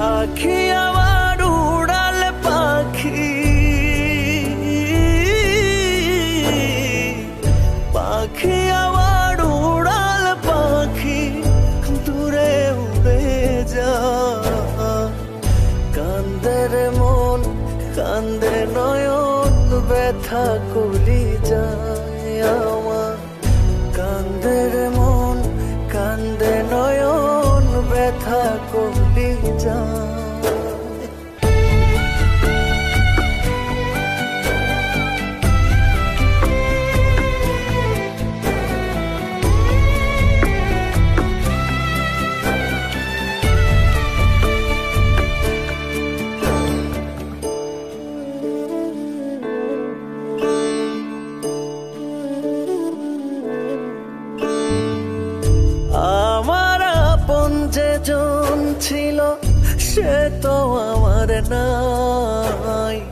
পাখি আমার উড়াল পাখি। পাখি আমার উড়াল পাখি দূরে উড়ে যা। কান্দের মন কান্দে নয়ন, ব্যথা করি যায় আমার। কান্দের মন কান্দে নয়ন, ব্যথা করি আপন যে জন ছিল সে তো আমার নাই।